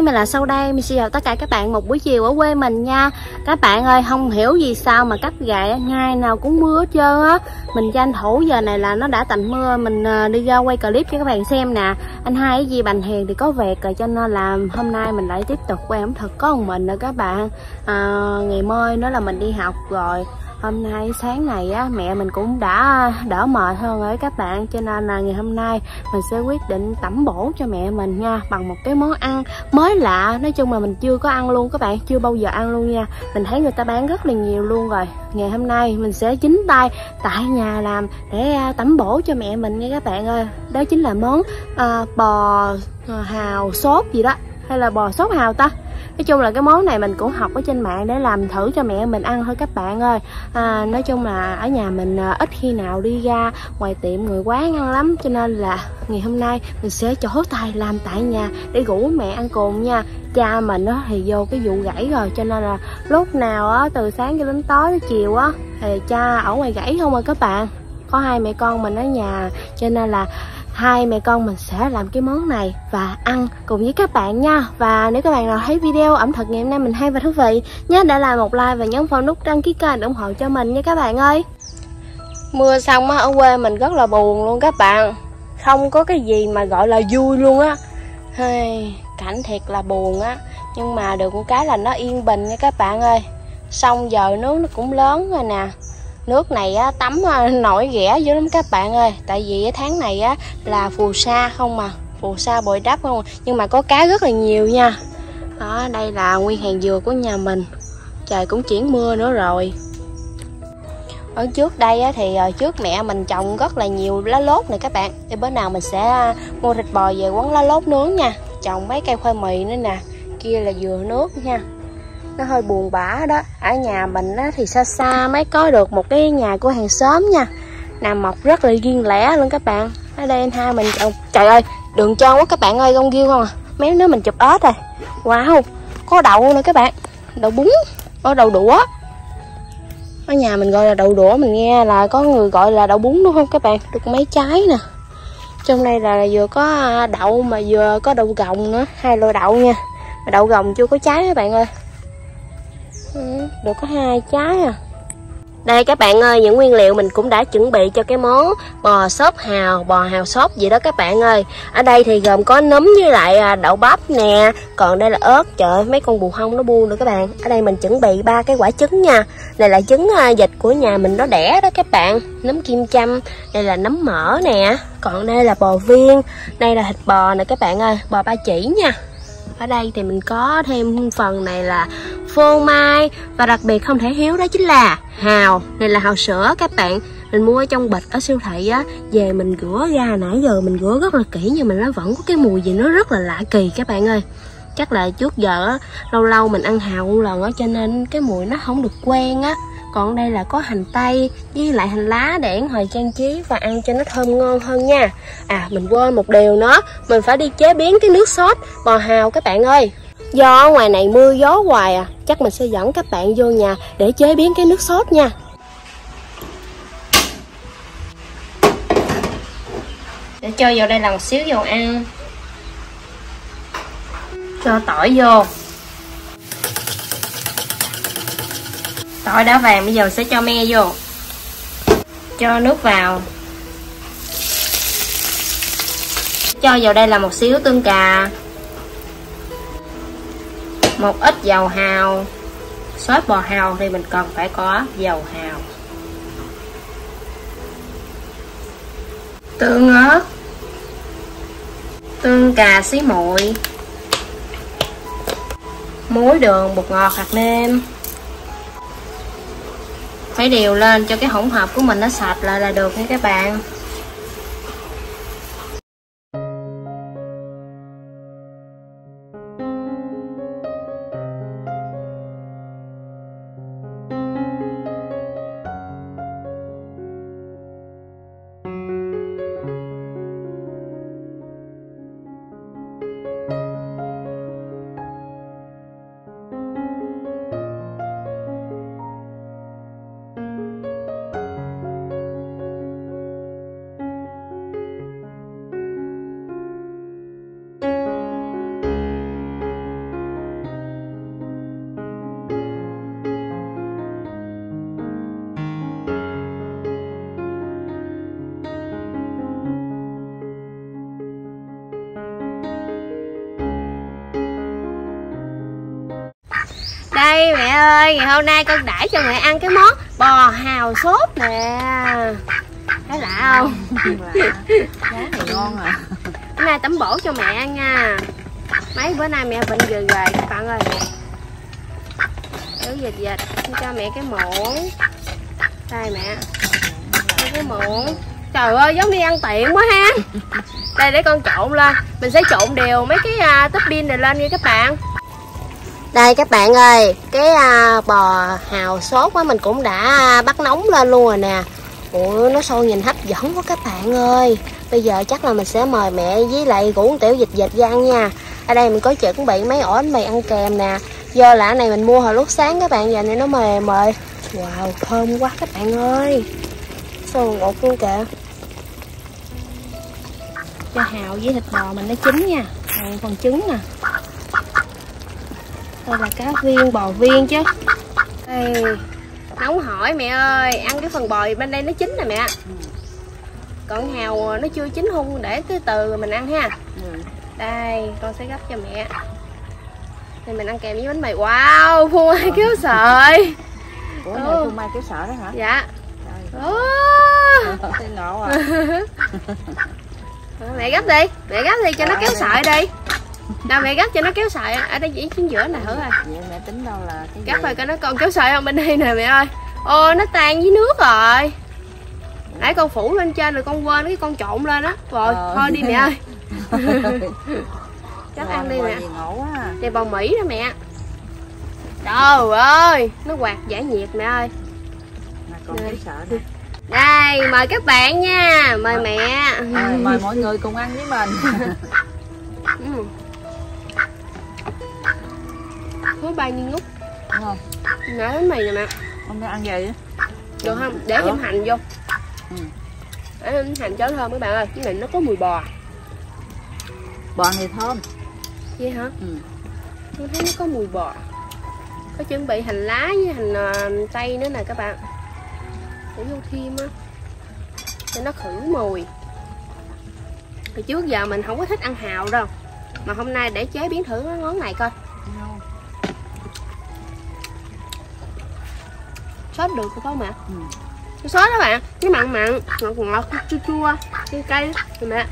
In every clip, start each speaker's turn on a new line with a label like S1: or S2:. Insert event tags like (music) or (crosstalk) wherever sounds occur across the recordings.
S1: Hi, mình là Sau đây, mình xin chào tất cả các bạn một buổi chiều ở quê mình nha. Các bạn ơi, không hiểu gì sao mà cắt gậy ngày nào cũng mưa hết trơn á. Mình tranh thủ giờ này là nó đã tạnh mưa, mình ờ, đi ra quay clip cho các bạn xem nè. Anh hai cái gì Bành Hiền thì có việc rồi cho nên là hôm nay mình lại tiếp tục quay ẩm thực có một mình nữa các bạn. À, Ngày mai nữa là mình đi học rồi hôm nay sáng này á mẹ mình cũng đã đỡ mệt hơn rồi các bạn. Cho nên là ngày hôm nay mình sẽ quyết định tẩm bổ cho mẹ mình nha bằng một cái món ăn mới lạ. Nói chung là mình chưa có ăn luôn các bạn chưa bao giờ ăn luôn nha. Mình thấy người ta bán rất là nhiều luôn rồi. Ngày hôm nay mình sẽ chính tay tại nhà làm để à, tẩm bổ cho mẹ mình nha các bạn ơi. Đó chính là món uh, bò à, hào sốt gì đó. Hay là bò sốt hào ta? Nói chung là cái món này mình cũng học ở trên mạng để làm thử cho mẹ mình ăn thôi các bạn ơi. À, nói chung là ở nhà mình à, ít khi nào đi ra ngoài tiệm người quán ăn lắm cho nên là ngày hôm nay mình sẽ chỗ tay làm tại nhà để rủ mẹ ăn cùng nha. Cha mình á thì vô cái vụ gãy rồi cho nên là lúc nào á từ sáng cho đến tối tới chiều á thì cha ở ngoài gãy không à các bạn. Có hai mẹ con mình ở nhà cho nên là hai mẹ con mình sẽ làm cái món này và ăn cùng với các bạn nha. Và nếu các bạn nào thấy video ẩm thực ngày hôm nay mình hay và thú vị nhớ để lại một like và nhấn vào nút đăng ký kênh để ủng hộ cho mình nha các bạn ơi. Mưa xong á ở quê mình rất là buồn luôn các bạn. Không có cái gì mà gọi là vui luôn á. Hey, cảnh thiệt là buồn á. Nhưng mà được một cái là nó yên bình nha các bạn ơi. Xong giờ nước nó cũng lớn rồi nè nước này á, tắm à, nổi ghẻ dữ lắm các bạn ơi. Tại vì tháng này á là phù sa không mà phù sa bồi đắp không à. nhưng mà có cá rất là nhiều nha. Đó đây là nguyên hàng dừa của nhà mình. Trời cũng chuyển mưa nữa rồi. Ở trước đây á, thì à, trước mẹ mình trồng rất là nhiều lá lốt này các bạn. Thì bữa nào mình sẽ mua thịt bò về quấn lá lốt nướng nha. Trồng mấy cây khoai mì nữa nè. Kia là dừa nước nha nó hơi buồn bã đó. Ở nhà mình á, thì xa xa mới có được một cái nhà của hàng xóm nha. Nằm mọc rất là riêng lẻ luôn các bạn. Ở đây anh hai mình trồng trời ơi đường trơn quá các bạn ơi con ghiêu không à? Méo nữa mình chụp ớt rồi wow có đậu nữa các bạn. Đậu bún có đậu đũa. Ở nhà mình gọi là đậu đũa mình nghe là có người gọi là đậu bún đúng không các bạn? Được mấy trái nè. Trong đây là vừa có à, đậu mà vừa có đậu gồng nữa. Hai loại đậu nha. Mà đậu gồng chưa có trái các bạn ơi. Ừ, được có hai trái à đây các bạn ơi, những nguyên liệu mình cũng đã chuẩn bị cho cái món bò xốp hào, bò hào xốp gì đó các bạn ơi. Ở đây thì gồm có nấm với lại à, đậu bắp nè, còn đây là ớt, trời ơi, mấy con bù hông nó buông nữa các bạn. Ở đây mình chuẩn bị ba cái quả trứng nha. Này là trứng à, vịt của nhà mình nó đẻ đó các bạn. Nấm kim châm, đây là nấm mỡ nè, còn đây là bò viên, đây là thịt bò nè các bạn ơi, bò ba chỉ nha ở đây thì mình có thêm phần này là phô mai và đặc biệt không thể thiếu đó chính là hào. Này là hào sữa các bạn. Mình mua ở trong bịch ở siêu thị á, về mình rửa ra, nãy giờ mình rửa rất là kỹ nhưng mà nó vẫn có cái mùi gì nó rất là lạ kỳ các bạn ơi. Chắc là trước giờ á, lâu lâu mình ăn hào một lần á, cho nên cái mùi nó không được quen á còn đây là có hành tây với lại hành lá để ngoài trang trí và ăn cho nó thơm ngon hơn nha. À mình quên một điều nữa, mình phải đi chế biến cái nước sốt, bò hào các bạn ơi. Do ngoài này mưa gió hoài à chắc mình sẽ dẫn các bạn vô nhà để chế biến cái nước sốt nha. Để cho vào đây là một xíu dầu ăn. Cho tỏi vô. Tỏi đã vàng bây giờ sẽ cho me vô. Cho nước vào. Cho vào đây là một xíu tương cà. Một ít dầu hào. Sốt bò hào thì mình cần phải có dầu hào. Tương ớt. Tương cà xí muội. Muối đường bột ngọt hạt nêm phải đều lên cho cái hỗn hợp của mình nó sạch lại là được nha các bạn. Ơi ngày hôm nay con đãi cho mẹ ăn cái món bò hào sốt nè. Thấy lạ không?
S2: Món này ngon à
S1: bữa nay tẩm bổ cho mẹ ăn nha. Mấy bữa nay mẹ bệnh vừa rồi các bạn ơi. Cứ dịch dịch cho mẹ cái muỗng đây mẹ. Cái muỗng trời ơi giống đi ăn tiệm quá ha. Đây để con trộn lên. Mình sẽ trộn đều mấy cái à, uh, topping này lên nha các bạn đây các bạn ơi cái à, bò hào sốt á mình cũng đã bắt nóng lên luôn rồi nè. Ủa nó sôi nhìn hấp dẫn quá các bạn ơi. Bây giờ chắc là mình sẽ mời mẹ với lại củ tiểu dịch dịch ra ăn nha. Ở đây mình có chuẩn bị mấy ổ bánh mì ăn kèm nè. Do là này mình mua hồi lúc sáng các bạn giờ này nó mềm rồi wow thơm quá các bạn ơi. Sao ngọt luôn kìa. Cho hào với thịt bò mình nó chín nha. Còn phần trứng nè đây là cá viên bò viên chứ. Đây nóng hỏi mẹ ơi ăn cái phần bò bên đây nó chín nè mẹ. Còn hào nó chưa chín hun để từ từ mình ăn ha.
S2: Ừ.
S1: đây con sẽ gấp cho mẹ. Thì mình ăn kèm với bánh mì. Wow phun ai kéo sợi.
S2: Ủa này
S1: Ừ.
S2: phô mai kéo sợ đó hả?
S1: Dạ.
S2: Trời ngộ à. (laughs)
S1: Mẹ gấp đi mẹ gấp đi cho nó kéo sợi đi đâu mẹ gấp cho nó kéo sợi ở đây chỉ chính giữa này thử rồi
S2: vậy mẹ tính đâu là cái
S1: gấp rồi coi nó còn kéo sợi không bên đây nè mẹ ơi. Ô nó tan với nước rồi. Nãy con phủ lên trên rồi con quên cái con trộn lên á. Rồi
S2: Ờ.
S1: thôi đi mẹ ơi. (laughs) Chắc ăn đi mẹ.
S2: à.
S1: đây bò mỹ đó mẹ. Trời ơi nó quạt giải nhiệt mẹ ơi. Đây. mời các bạn nha. Mời mẹ.
S2: Rồi, mời mọi người cùng ăn với mình (laughs)
S1: Khối bay như ngút
S2: không?
S1: Nãy bánh mì nè mẹ.
S2: Không có ăn gì? Á
S1: Được không? Để thêm hành vô.
S2: Ừ.
S1: Để thêm hành cho thơm các bạn ơi. Cái này nó có mùi bò.
S2: Bò này thơm.
S1: Vậy hả?
S2: ừ.
S1: Tôi thấy nó có mùi bò. Có chuẩn bị hành lá với hành ờ, tây nữa nè các bạn. Để vô thêm á. Để nó khử mùi. Hồi trước giờ mình không có thích ăn hào đâu. Mà hôm nay để chế biến thử món này coi Sốt được phải không mẹ?
S2: ừ.
S1: cái sốt đó bạn. Cái mặn mặn ngọt ngọt chua chua cái cay. Rồi mẹ.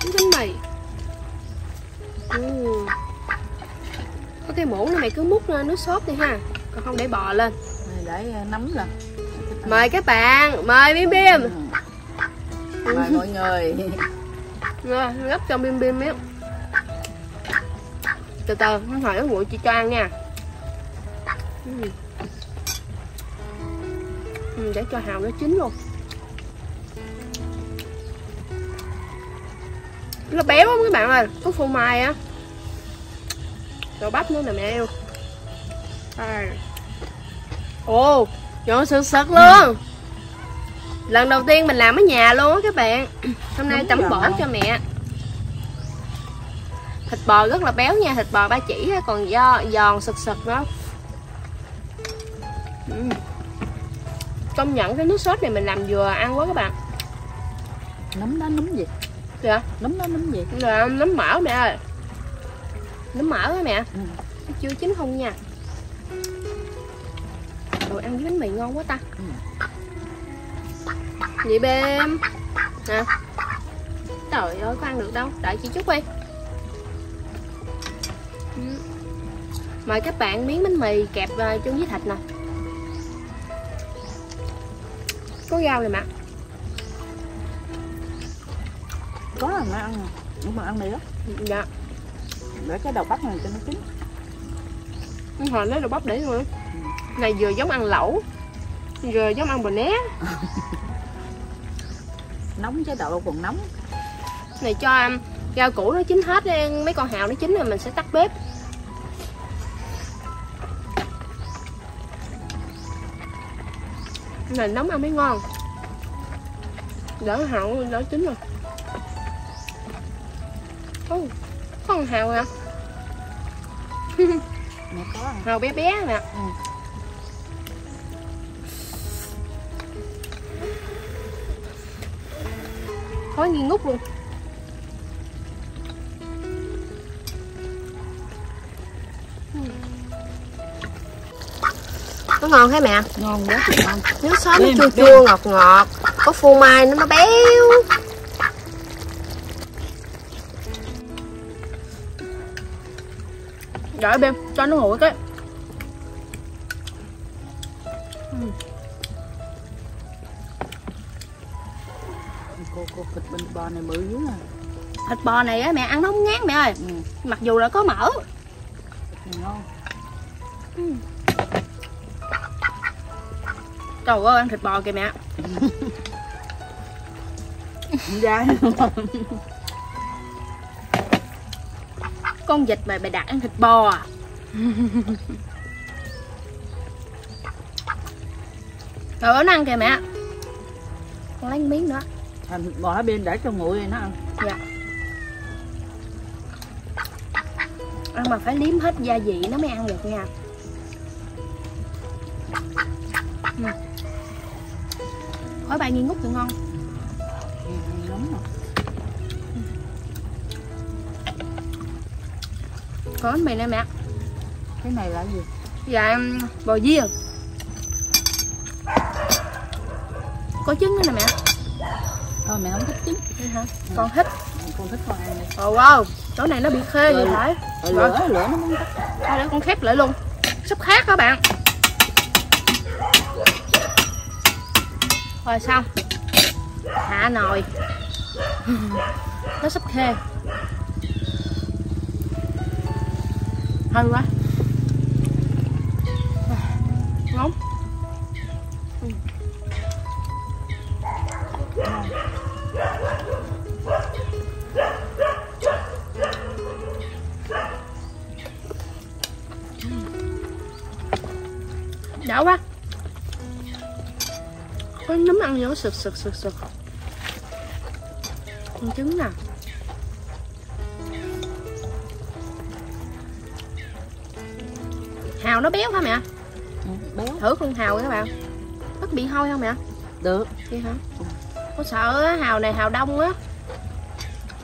S1: Cái bánh mì. Ừ. có cái muỗng này mày cứ múc nước sốt đi ha. Còn không để bò lên.
S2: Này để ờ, nấm lên.
S1: Mời các bạn mời bim bim.
S2: Ừ. mời mọi người.
S1: Rồi gấp cho bim bim miếng. Từ từ không hỏi nó nguội chị cho ăn nha ừ. Ừ, để cho hào nó chín luôn. Nó béo lắm các bạn ơi có phô mai á. Rồi bắp nữa nè mẹ yêu. Đây. ồ nhỏ sực sực luôn. Lần đầu tiên mình làm ở nhà luôn á các bạn. Hôm nay
S2: Đúng
S1: tẩm bổ cho mẹ. Thịt bò rất là béo nha thịt bò ba chỉ còn do giòn sực sực đó ừ. công nhận cái nước sốt này mình làm vừa ăn quá các bạn.
S2: Nấm đó nấm gì?
S1: Dạ.
S2: Nấm đó nấm gì?
S1: Là nấm mỡ mẹ ơi. Nấm mỡ á mẹ.
S2: Ừ.
S1: nó chưa chín không nha. Rồi ăn với bánh mì ngon quá ta.
S2: Ừ.
S1: vậy bêm nè. Trời ơi có ăn được đâu. Đợi chị chút đi. Ừ. mời các bạn miếng bánh mì kẹp chung với thịt nè có rau này mà
S2: có là mà ăn nhưng mà ăn này đó
S1: dạ.
S2: Để cái đầu bắp này cho nó chín.
S1: Con hồi lấy đồ bắp để luôn này vừa giống ăn lẩu vừa giống ăn bò né. (laughs)
S2: Nóng chế độ còn nóng.
S1: Này cho um, rau củ nó chín hết mấy con hào nó chín rồi mình sẽ tắt bếp này nóng ăn mới ngon. Đỡ hào đỡ chín rồi. Ô, có con hào hả? (laughs)
S2: Mẹ có
S1: hào bé bé nè.
S2: Ừ.
S1: khói nghi ngút luôn nó ngon hả mẹ?
S2: Ngon quá ngon.
S1: Nước sốt nó chua
S2: đêm.
S1: chua ngọt ngọt. Có phô mai nó nó béo. Đợi bên cho nó nguội cái.
S2: Cô cô thịt bên bò này bự dữ à
S1: thịt bò này á mẹ ăn nó không ngán mẹ ơi.
S2: Ừ,
S1: mặc dù là có mỡ.
S2: Thịt này ngon
S1: trời ơi ăn thịt bò kìa mẹ.
S2: Dai
S1: con vịt mà bà đặt ăn thịt bò à? Trời ơi nó ăn kìa mẹ. Con lấy miếng nữa.
S2: Thành thịt bò ở bên để cho nguội rồi nó ăn.
S1: Dạ. Ăn mà phải liếm hết gia vị nó mới ăn được nha. Ừ. khói bay nghi ngút thì ngon. Có bánh mì nè mẹ.
S2: Cái này là gì?
S1: Dạ bò viên có trứng nữa nè mẹ.
S2: Thôi mẹ không thích trứng.
S1: Vậy hả? Con thích.
S2: Con thích con ăn này.
S1: Ồ wow. Chỗ này nó bị khê vậy
S2: Ừ.
S1: phải.
S2: Rồi lửa lửa nó muốn tắt
S1: thôi để con khép lại luôn. Sắp khác các bạn rồi xong. Hạ nồi? Nó sắp khê hơi quá. Ngon. Đã quá có nấm ăn vô sực sực sực sực. Con trứng nè hào nó béo hả mẹ?
S2: Ừ, béo.
S1: Thử con hào các bạn. Có bị hôi không mẹ?
S2: Được.
S1: Vậy hả? Có sợ á hào này hào đông á.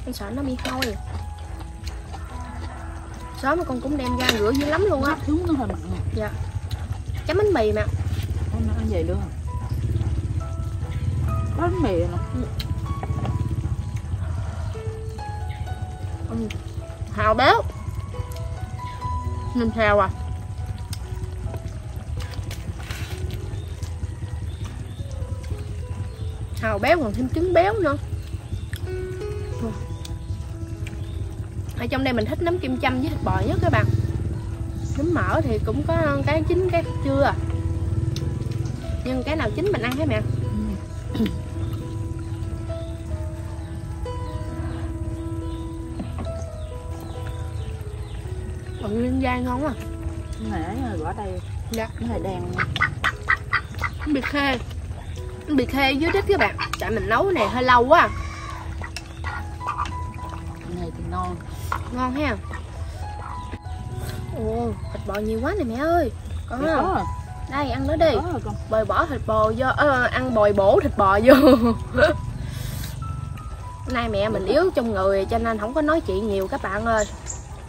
S1: Con sợ nó bị hôi. Sớm mà con cũng đem ra rửa dữ lắm luôn á.
S2: Xuống nó hơi mặn
S1: dạ. Chấm bánh mì nè
S2: con ăn vậy được không mì nè.
S1: Hào béo. Nhìn hào à. Hào béo còn thêm trứng béo nữa. Ở trong đây mình thích nấm kim châm với thịt bò nhất các bạn. Nấm mỡ thì cũng có cái chín cái chưa à. Nhưng cái nào chín mình ăn hết mẹ còn liên dai ngon à
S2: này ấy bỏ đây
S1: dạ.
S2: Cái này đen.
S1: Nó bị khê. Bị khê dưới đít các bạn. Tại mình nấu này hơi lâu quá à.
S2: này thì ngon.
S1: Ngon ha. Ồ thịt bò nhiều quá nè mẹ ơi. Có
S2: Dạ, có
S1: không?
S2: rồi
S1: đây ăn nó đi.
S2: Có con.
S1: Bồi bỏ thịt bò vô ờ, ăn bồi bổ thịt bò vô. (laughs) Nay mẹ mình yếu trong người cho nên không có nói chuyện nhiều các bạn ơi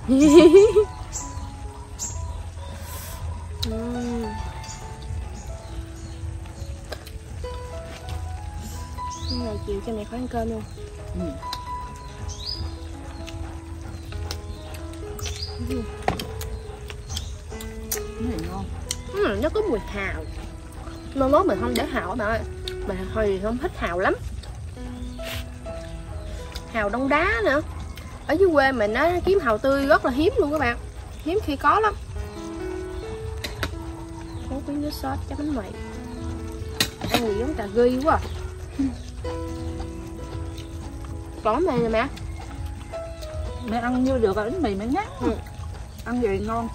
S1: (laughs) Chiều cho mẹ khỏi ăn cơm luôn.
S2: Ừ. cái này ngon.
S1: Ừ, nó có mùi hào. Mai mốt mình không để hào bạn ơi. Mình hồi không thích hào lắm. Hào đông đá nữa. Ở dưới quê mình á kiếm hào tươi rất là hiếm luôn các bạn Hiếm khi có lắm. Có cái nước sốt cho bánh mì. Ăn gì giống cà ri quá à. (laughs) Còn này nè mẹ.
S2: Mẹ ăn như được rồi bánh mì mẹ nhát
S1: Ừ.
S2: ăn vậy ngon.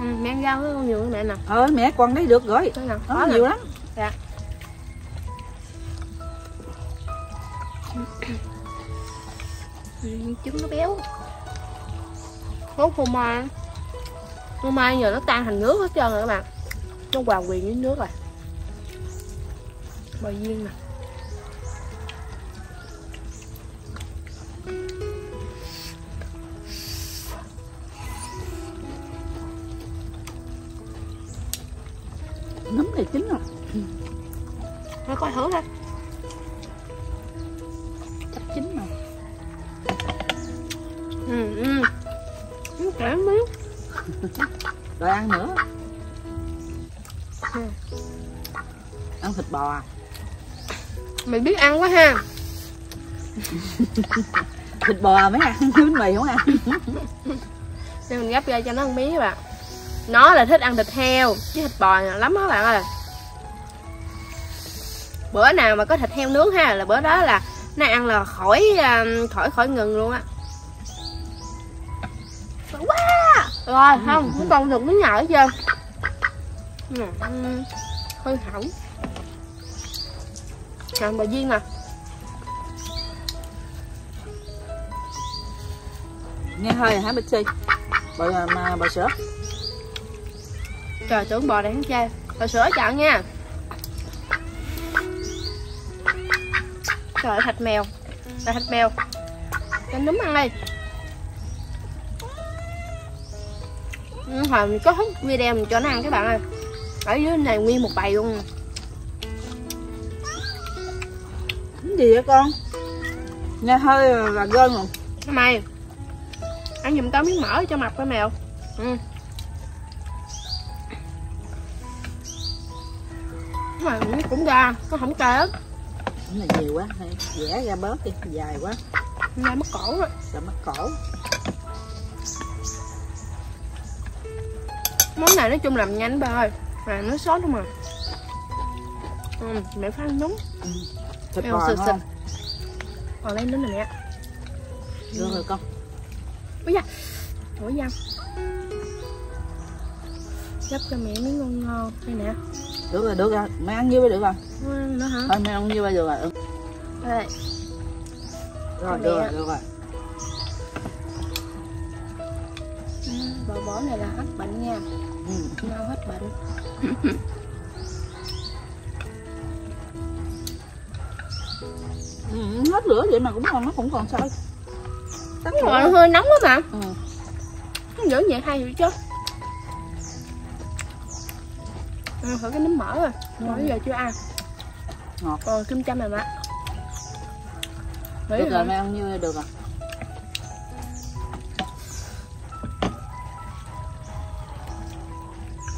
S1: Ừ, Mẹ ăn rau con nhiều mẹ nè.
S2: Ờ mẹ còn đấy được rồi.
S1: Nào?
S2: Có
S1: có
S2: nhiều lắm.
S1: Ừ, trứng nó béo. Mốt phô mai phô mai giờ nó tan thành nước hết trơn rồi các bạn. Nó hòa quyện với nước rồi. Bò viên nè Thử thôi
S2: chắc chín rồi
S1: Ừ, ừ. Nó kể miếng. (laughs)
S2: Rồi ăn nữa.
S1: Ừ.
S2: ăn thịt bò à?
S1: Mày biết ăn quá ha. (laughs)
S2: Thịt bò mới ăn (laughs) bánh mì không ăn.
S1: Nên mình gấp ra cho nó ăn miếng các bạn. Nó là thích ăn thịt heo Chứ thịt bò lắm đó các bạn ơi Bữa nào mà có thịt heo nướng ha Là bữa đó là nó ăn là khỏi à, khỏi khỏi ngừng luôn á. Wow Rồi không, không còn được miếng nhỏ trơn. Ừ, ừ, Hơi hỏng. Làm bà Duyên nè.
S2: Nghe hơi hả bịch xì bò mà bò sữa.
S1: Trời tưởng bò không chê. Bà sữa chọn nha Ơi, thịt mèo. Là thịt mèo. Cho núm ăn đi Ừ, Hồi mình có hút video mình cho nó ăn các bạn ơi. Ở dưới này nguyên một bầy luôn.
S2: Cái gì vậy con? Nghe hơi là gơn rồi.
S1: Mày. Ăn giùm tao miếng mỡ cho mập cái mèo. Ừ. Mà nó cũng ra, nó không cay hết
S2: Cái này nhiều quá? Hay vẽ ra bớt đi dài quá.
S1: Ngay mất cổ rồi.
S2: Rồi mất cổ.
S1: Món này nói chung làm nhanh bà ơi. Mà nó sốt không à. Ừ, mẹ phải ăn nóng
S2: thịt bò
S1: sực
S2: ngon.
S1: còn lấy đến này mẹ.
S2: Được rồi con.
S1: Ôi da. Ủa da. Gấp cho mẹ miếng ngon ngon đây nè.
S2: Được rồi được rồi mày ăn nhiêu mới được rồi
S1: Nữa hả
S2: thôi mày ăn nhiêu bây được rồi ừ.
S1: đây
S2: rồi được rồi được rồi
S1: ừ, bò bò này là hết bệnh nha.
S2: Ừ.
S1: mau hết bệnh.
S2: Ừ, hết lửa vậy mà cũng còn nó cũng còn sôi lửa.
S1: rồi, nó hơi nóng quá mà.
S2: Ừ.
S1: nó giữ vậy hay vậy chứ. Ừ, thử cái nấm mỡ rồi mỡ giờ chưa ăn
S2: ngọt.
S1: Còn kim châm này mà Thấy
S2: được rồi mày ăn nhiêu được rồi.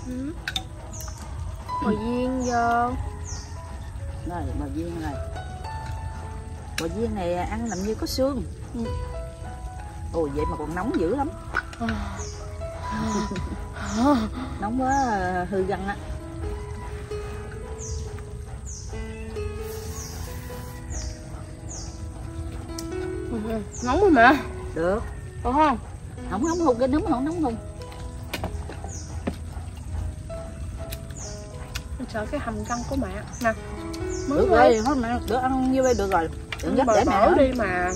S1: Ừ. Viên vô.
S2: Đây bò viên này. Bò viên này ăn làm như có xương.
S1: Ừ.
S2: ồ vậy mà còn nóng dữ lắm. (laughs) Nóng quá ờ, hư răng á
S1: nóng rồi mà.
S2: Được.
S1: Được không?
S2: không nóng hùng cái nấm không nóng hùng
S1: Mình sợ cái hầm răng của mẹ. Nè
S2: được
S1: rồi
S2: thôi mẹ. Được ăn nhiêu đây được rồi. Đừng gấp để mẹ
S1: đi mà.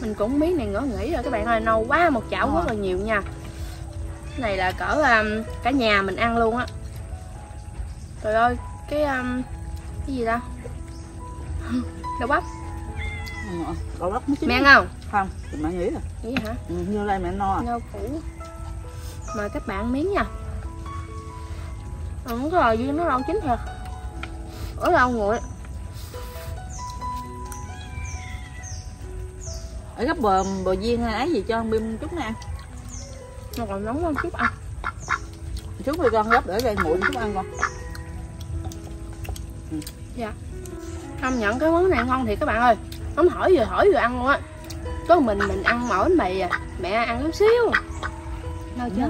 S1: Mình cũng biết này ngỡ nghĩ rồi các bạn ơi Nâu quá một chảo
S2: Ờ.
S1: rất là nhiều nha. Cái này là cỡ um, cả nhà mình ăn luôn á. Trời ơi Cái um, Cái gì ta? (laughs) Đậu bắp
S2: đậu bắp nó chín.
S1: Mẹ ăn không?
S2: không thì mẹ nghĩ rồi
S1: Vậy hả?
S2: ừ, như đây mẹ no à.
S1: Rau củ. Mời các bạn miếng nha. Không có rồi, nó rau chín thiệt. Ở rau nguội
S2: ở gấp bò bò viên hay ấy gì cho bim chút nè. Ăn
S1: Nó còn nóng hơn chút à
S2: chút đi con gấp để đây nguội chút ăn con.
S1: Công nhận cái món này ngon thiệt các bạn ơi Không hỏi vừa hỏi vừa ăn luôn á Có mình mình ăn mỏi bánh mì à Mẹ ăn chút xíu Đâu chưa?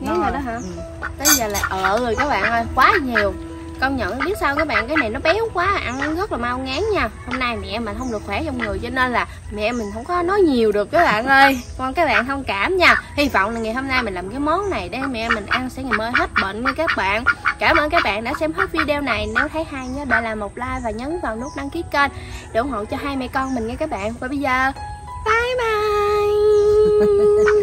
S1: Nghe rồi đó hả?
S2: ừ.
S1: Tới giờ là ờ rồi các bạn ơi Quá nhiều công nhận, biết sao các bạn, cái này nó béo quá, ăn rất là mau ngán nha. Hôm nay mẹ mình không được khỏe trong người, cho nên là mẹ mình không có nói nhiều được các bạn ơi. Con, các bạn thông cảm nha. Hy vọng là ngày hôm nay mình làm cái món này để mẹ mình ăn sẽ ngày mai hết bệnh nha các bạn. Cảm ơn các bạn đã xem hết video này. Nếu thấy hay nhớ để làm một like và nhấn vào nút đăng ký kênh để ủng hộ cho hai mẹ con mình nha các bạn. Và bây giờ, bye bye. (laughs)